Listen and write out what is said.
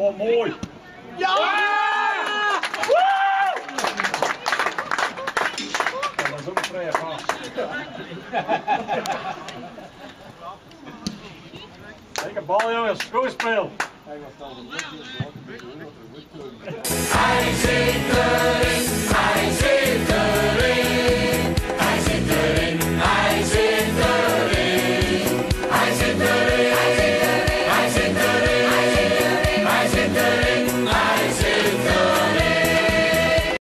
Oh, mooi. Ja! Dat is ook vrij vast. Lekker bal jongens, goed gespeeld. Hij zit erin. standing.